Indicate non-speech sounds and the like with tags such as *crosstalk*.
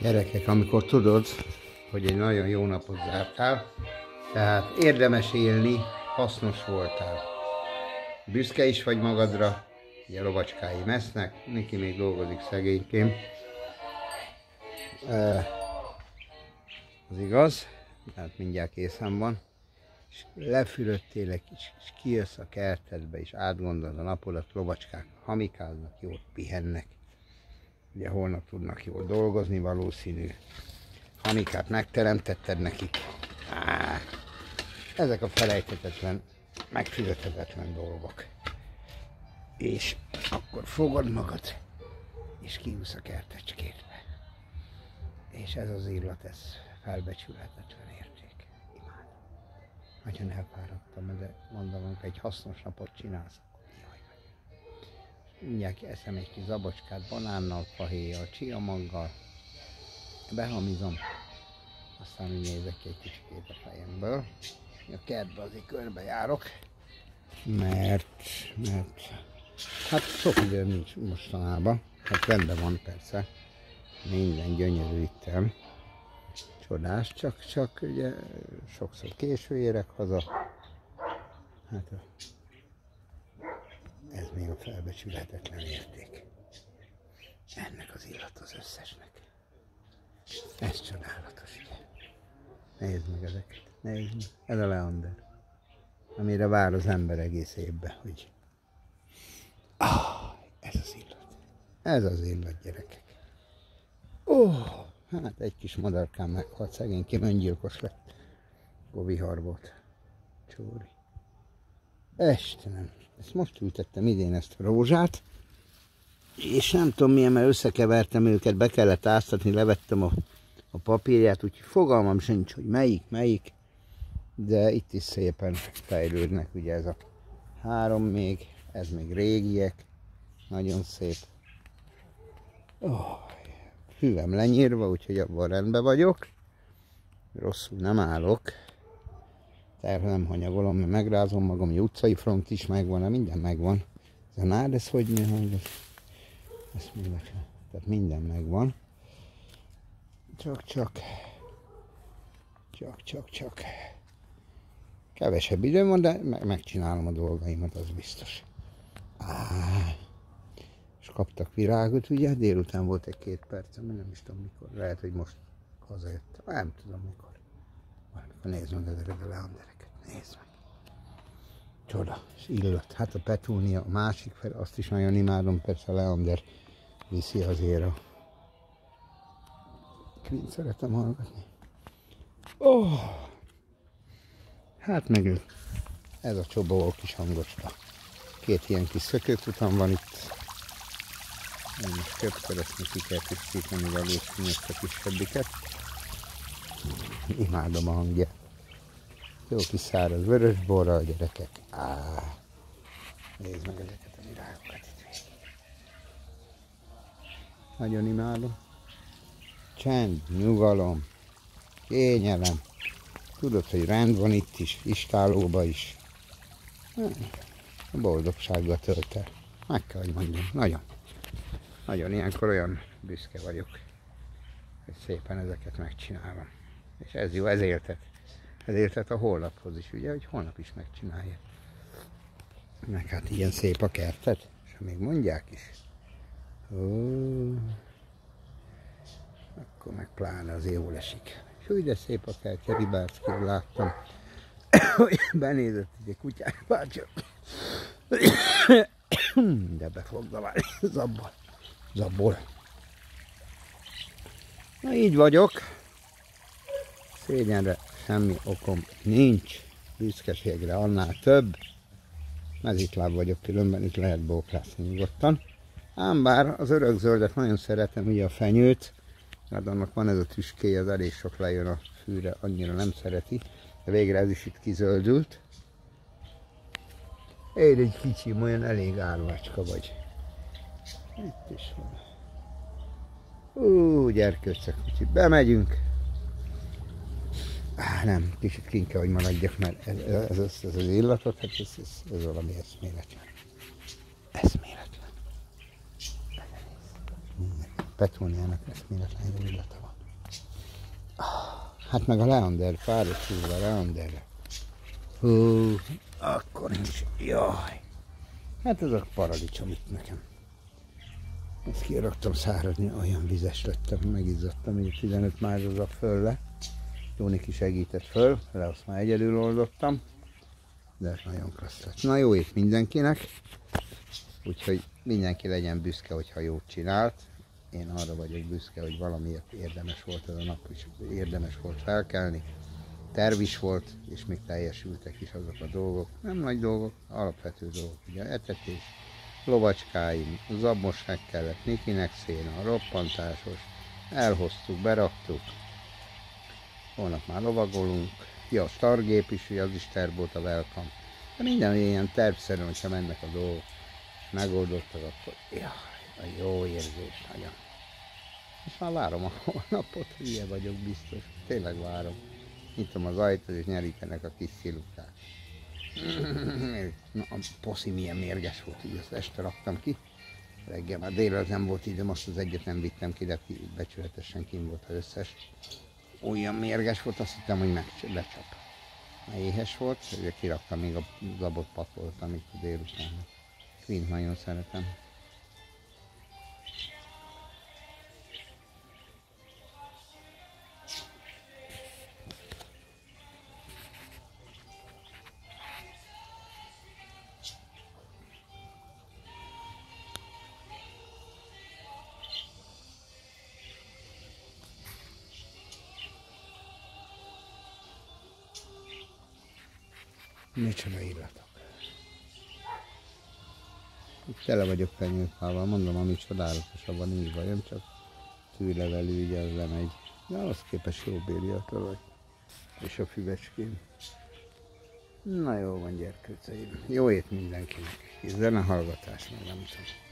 Gyerekek, amikor tudod, hogy egy nagyon jó napot zártál, tehát érdemes élni, hasznos voltál. Büszke is vagy magadra, ugye lovacskái mesznek, Niki még dolgozik szegényként. Az igaz, mert mindjárt készen van. És lefülöttél egy kis, és kijössz a kertedbe, és átgondolod a napodat, lovacskák hamikáznak, jól pihennek. Ugye holnap tudnak jól dolgozni valószínű. Hanikát megteremtetted nekik. Á, ezek a felejthetetlen, megfizethetetlen dolgok. És akkor fogod magad, és kiúsz a kertecskétbe. És ez az illat, ez felbecsülhetetlen érték. Nagyon elfáradtam, de mondom, egy hasznos napot csinálsz, mindjárt eszem egy kis zabocskát banánnal, fahéjjal, csiamaggal, behamizom, aztán nézek egy kicsit a fejemből. A kertbe azért körbe járok, mert, mert hát sok időm nincs mostanában, hát rendben van persze, minden gyönyörű ittem, csodás, csak, csak ugye sokszor késő érek haza, hát ez még a felbecsülhetetlen érték. Ennek az illat az összesnek. Ez csodálatos, ugye? Nézd meg ezeket. Nézd meg. Ez a leander. Amire vár az ember egész évben, hogy ah, ez az illat. Ez az illat, gyerekek. Oh, hát egy kis madarkám meghalt, szegény öngyilkos lett. Akkor vihar volt. Csóri. Istenem, ezt most ültettem idén ezt a rózsát, és nem tudom milyen, mert összekevertem őket, be kellett áztatni, levettem a, a papírját, úgyhogy fogalmam sincs, hogy melyik, melyik, de itt is szépen fejlődnek, ugye ez a három még, ez még régiek, nagyon szép. Oh, hűvem lenyírva, úgyhogy abban rendben vagyok, rosszul nem állok terhe nem hanyagolom, mert megrázom magam, a utcai front is megvan, minden megvan. Ez a nád, ez hogy mi, hogy ez, ez minden, tehát minden megvan. Csak, csak, csak, csak, csak. Kevesebb időm van, de megcsinálom a dolgaimat, az biztos. Kaptak virágot, ugye? Délután volt egy két percem, nem is tudom mikor. Lehet, hogy most hazajöttem. Nem tudom mikor. Valamikor nézd meg ezeket a leandereket. Nézd meg. Csoda, és illat. Hát a petúnia, a másik fel, azt is nagyon imádom, persze a Leander viszi azért a Queen szeretem hallgatni. Oh, hát meg ez a csobó kis hangosta. Két ilyen kis szökőkutam van itt. Én most köpkörösni ki kell tisztítani valószínű ezt a kisebbiket. Imádom a hangját. Jó kis száraz vörös borra a gyerekek. Á, nézd meg ezeket a virágokat itt. Nagyon imádom. Csend, nyugalom, kényelem. Tudod, hogy rend van itt is, istálóba is. A boldogsággal tölt el. Meg kell, hogy mondjam, nagyon. Nagyon ilyenkor olyan büszke vagyok, hogy szépen ezeket megcsinálom. És ez jó, ez éltet. Ezért tehát a holnaphoz is, ugye, hogy holnap is megcsinálja. Meg hát ilyen szép a kertet, és még mondják is. Ó, akkor meg pláne az jól esik. Úgy de szép a kert, ribáckér láttam, hogy benézett egy kutyás bácsa. De be fog zaválni Zabból. Na így vagyok. Szégyenre semmi okom nincs büszkeségre, annál több. Mezitláb vagyok, különben itt lehet bóklászni nyugodtan. Ám bár az örök zöldet nagyon szeretem, ugye a fenyőt, mert annak van ez a tüskéje, az elég sok lejön a fűre, annyira nem szereti. De végre ez is itt kizöldült. Én egy kicsi, olyan elég árvácska vagy. Itt is van. Ú, gyerkőcök, kicsit bemegyünk. Á, nem, kicsit kint kell, hogy maradjak, mert ez, ez, ez, ez az illatot, hát ez, ez, ez valami eszméletlen. Eszméletlen. petúniának eszméletlen illata van. Hát meg a leander, páros a leanderre. Hú, akkor nincs. Jaj. Hát ez a paradicsom itt nekem. Ezt kiraktam száradni, olyan vizes lettem, megizzadtam, így 15 mázsozza föl le. Jóniki segített föl, le azt már egyedül oldottam. De nagyon klassz lett. Na jó ét mindenkinek. Úgyhogy mindenki legyen büszke, hogyha jót csinált. Én arra vagyok büszke, hogy valamiért érdemes volt ez a nap, és érdemes volt felkelni. Terv is volt, és még teljesültek is azok a dolgok. Nem nagy dolgok, alapvető dolgok. Ugye etetés, lovacskáim, zabmosság kellett, Nikinek széna, roppantásos, elhoztuk, beraktuk, holnap már lovagolunk, ja, a stargép is, az is terv volt a welcome. De minden ilyen tervszerűen, hogyha mennek a dolgok, megoldottak, akkor jaj, a jó érzés nagyon. És már várom a holnapot, ilyen vagyok biztos, tényleg várom. Nyitom az ajtót, és nyerítenek a kis szilukák. *laughs* Na, a poszi milyen mérges volt, így azt este raktam ki. Reggel már délre nem volt idő, most az egyet nem vittem ki, de becsületesen kim volt az összes. Olyan mérges volt, azt hittem, hogy meglecsap. Éhes volt, ugye kiraktam még a zabot patolt, amit a délután. Quint nagyon szeretem. Micsoda illatok. Tele vagyok fenyőfával, mondom, ami csodálatosabban nincs bajom, csak tűlevelű, ugye az lemegy. De ahhoz képest jó bírja a talaj. És a füvecském. Na jó van gyerkőceim. Jó ét mindenkinek. És zenehallgatás, meg nem tudom.